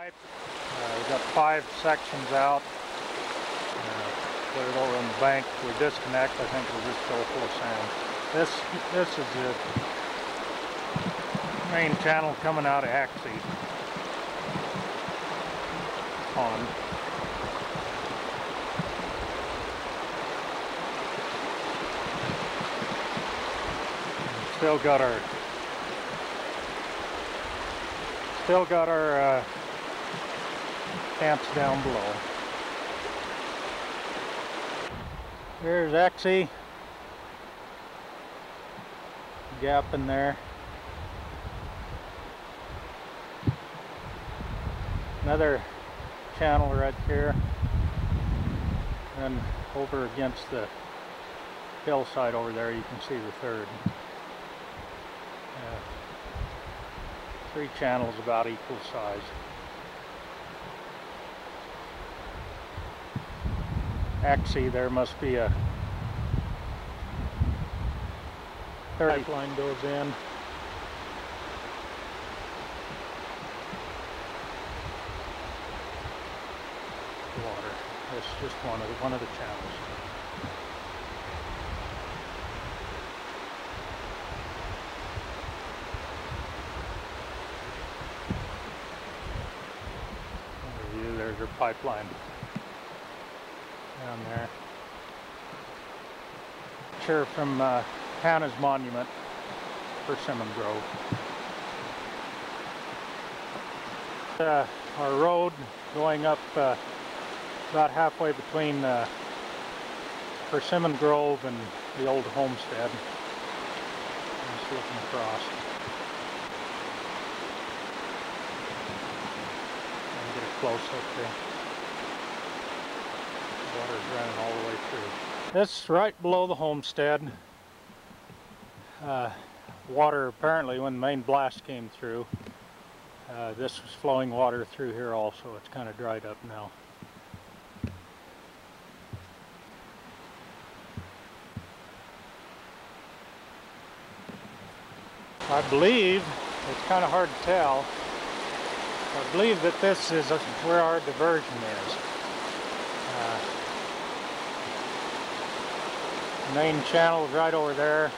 Uh, we got five sections out. Uh, put it over on the bank. If we disconnect, I think we'll just go full sand. This this is the main channel coming out of Axie Pond. Still got our still got our uh, camps down below. There's Axie. Gap in there. Another channel right here. And over against the hillside over there you can see the third. Three channels about equal size. Axie there must be a pipeline goes in. Water. That's just one of the, one of the channels. There's your pipeline down there. Picture from uh, Hannah's Monument, Persimmon Grove. Uh, our road going up uh, about halfway between uh, Persimmon Grove and the old homestead. Just looking across. Get a close up there. Water's running all the way through. This right below the homestead. Uh, water apparently when the main blast came through. Uh, this was flowing water through here also. It's kind of dried up now. I believe, it's kind of hard to tell, I believe that this is where our diversion is. Uh, main channel is right over there.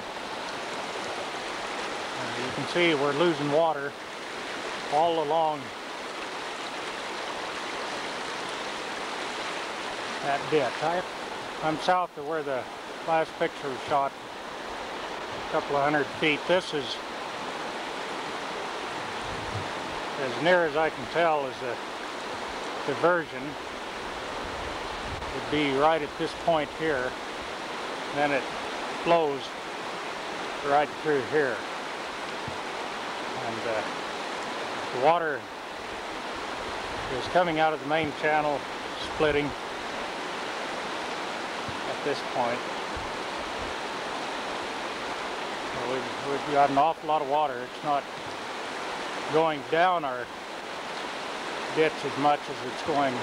You can see we're losing water all along that ditch. I, I'm south of where the last picture was shot, a couple of hundred feet. This is as near as I can tell is a diversion would be right at this point here then it flows right through here. And uh, the water is coming out of the main channel splitting at this point. So we've, we've got an awful lot of water. It's not going down our ditch as much as it's going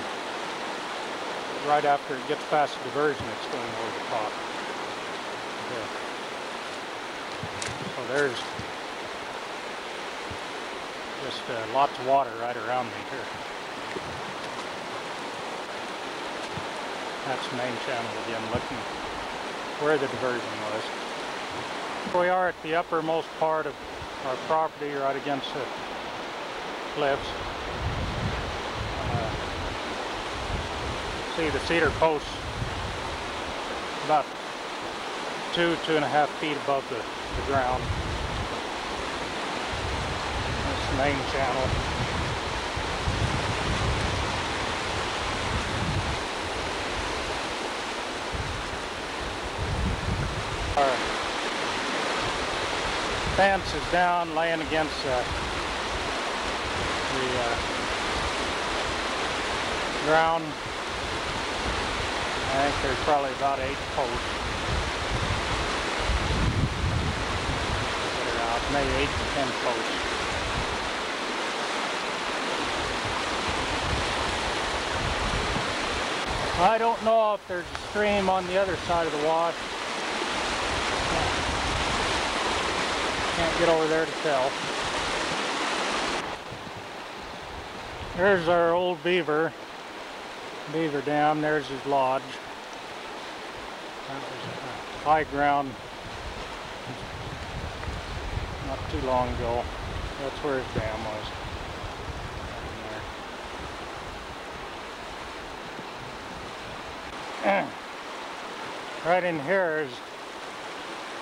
right after it gets past the diversion it's going over the top. So there's just uh, lots of water right around me here. That's the main channel again looking where the diversion was. We are at the uppermost part of our property right against the cliffs. Uh, see the cedar posts about two, two and a half feet above the, the ground. That's the main channel. Our fence is down laying against uh, the uh, ground. I think there's probably about eight posts that are out, maybe eight to ten posts. I don't know if there's a stream on the other side of the wash. Can't get over there to tell. There's our old beaver, beaver dam. There's his lodge. That was uh, high ground too long ago. That's where his dam was. Right, in here is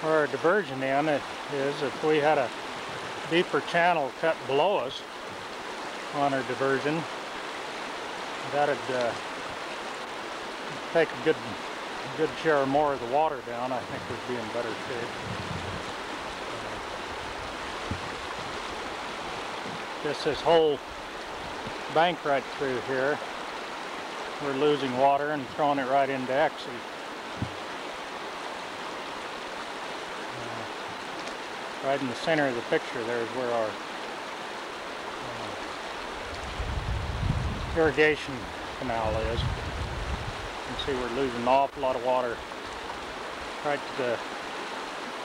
where our diversion in is. If we had a deeper channel cut below us on our diversion, that'd uh, take a good, good share more of the water down. I think we'd be in better shape. Just this whole bank right through here, we're losing water and throwing it right into Exie. Right in the center of the picture there is where our uh, irrigation canal is. You can see we're losing an awful lot of water right to the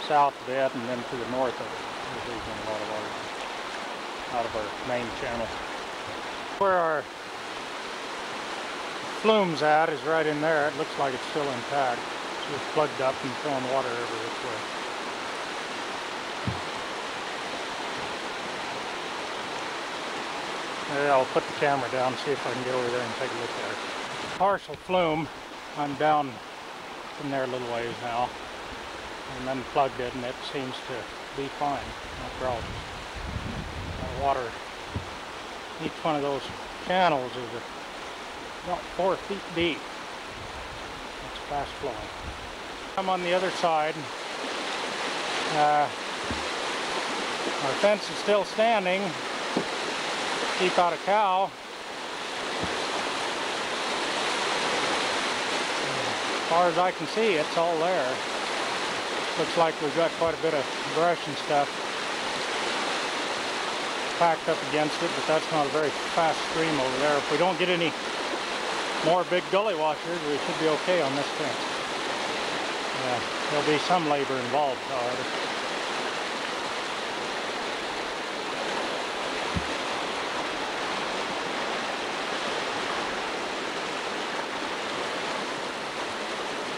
south of it and then to the north of it. We're losing a lot of water out of our main channel. Where our flume's at is right in there. It looks like it's still intact. It's just plugged up and throwing water over this way. I'll put the camera down, see if I can get over there and take a look at it. Partial flume, I'm down from there a little ways now, and then plugged it and it seems to be fine, no problems. Water, each one of those channels is about four feet deep. It's fast flowing. I'm on the other side. Uh, our fence is still standing, keep out a cow. As far as I can see, it's all there. Looks like we've got quite a bit of brush and stuff packed up against it, but that's not a very fast stream over there. If we don't get any more big gully washers, we should be okay on this fence. Yeah, there'll be some labor involved, however.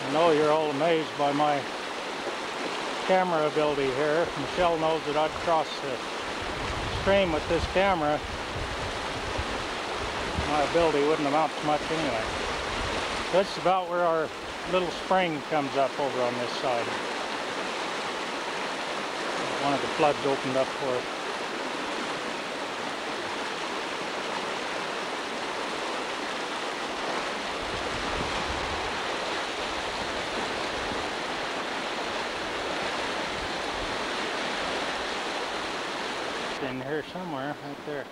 I know you're all amazed by my camera ability here. Michelle knows that I'd cross the with this camera. My ability wouldn't amount to much anyway. That's about where our little spring comes up over on this side. One of the floods opened up for us. In here somewhere, right there.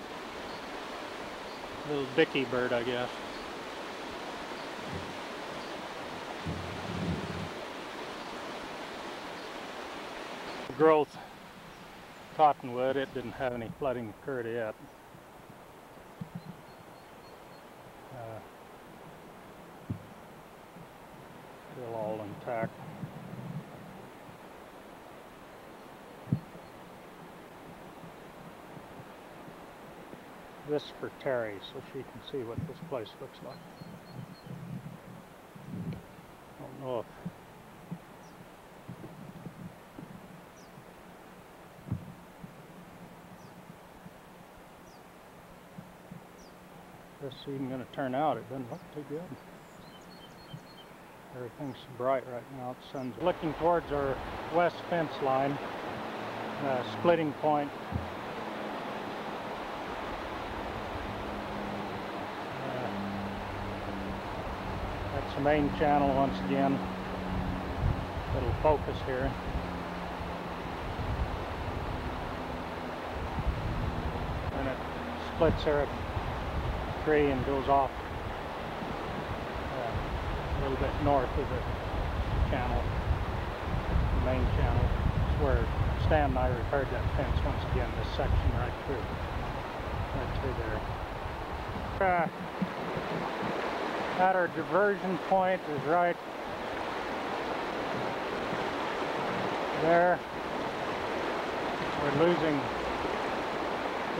Little dicky bird, I guess. Growth cottonwood, it didn't have any flooding occurred yet. Uh, still all intact. This for Terry so she can see what this place looks like. I don't know if this is even going to turn out. It doesn't look too good. Everything's bright right now. The sun's looking towards our west fence line, uh, splitting point The main channel once again. Little focus here. And it splits there at 3 and goes off uh, a little bit north of the channel, the main channel. It's where Stan and I repaired that fence once again, this section right through, right through there. Uh, at our diversion point is right there. We're losing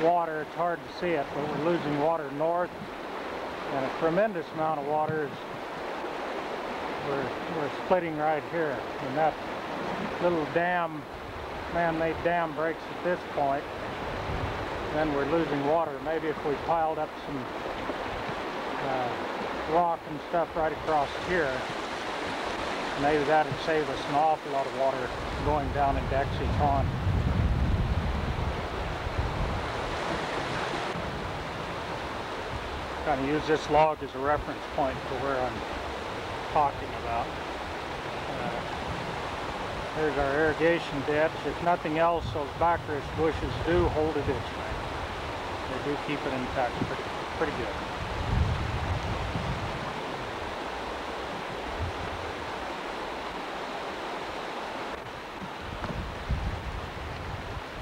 water. It's hard to see it, but we're losing water north, and a tremendous amount of water is we're, we're splitting right here. And that little dam, man-made dam breaks at this point, then we're losing water. Maybe if we piled up some uh, rock and stuff right across here, maybe that'd save us an awful lot of water going down in Dexy Pond. Kind of use this log as a reference point for where I'm talking about. Uh, there's our irrigation ditch. If nothing else, those baccharis bushes do hold a ditch. They do keep it intact pretty, pretty good.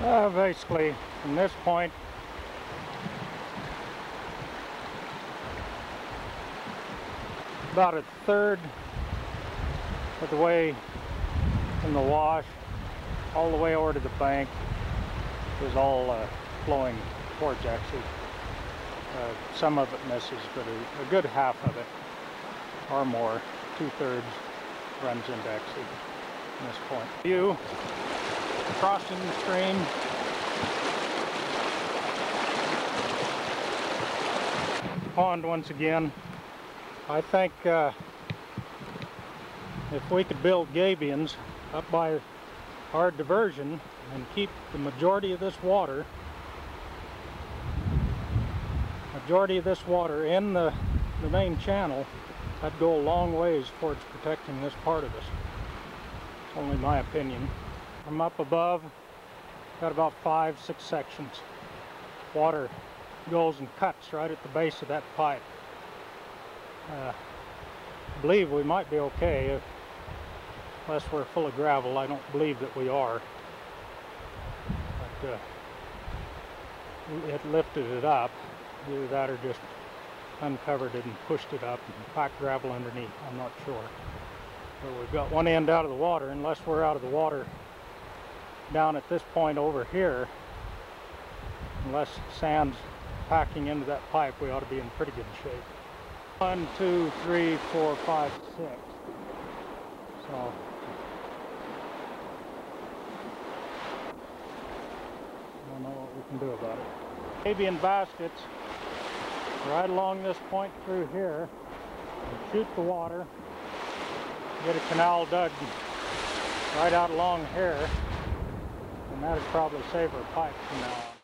Uh, basically, from this point, about a third of the way from the wash all the way over to the bank is all uh, flowing towards actually. Uh, some of it misses, but a, a, good half of it or more, two-thirds runs into Exie from this point. View crossing the stream. Pond once again. I think uh, if we could build gabions up by our diversion and keep the majority of this water majority of this water in the, the main channel that'd go a long ways towards protecting this part of us. It's only my opinion. I'm up above, got about five, six sections. Water goes and cuts right at the base of that pipe. Uh, I believe we might be okay if, unless we're full of gravel. I don't believe that we are. But uh, it lifted it up. Either that or just uncovered it and pushed it up and packed gravel underneath. I'm not sure. But we've got one end out of the water. Unless we're out of the water down at this point over here, unless sand's packing into that pipe, we ought to be in pretty good shape. One, two, three, four, five, six. So I don't know what we can do about it. Gabion baskets right along this point through here shoot the water, get a canal dug right out along here, that'd probably save our pipe from now on.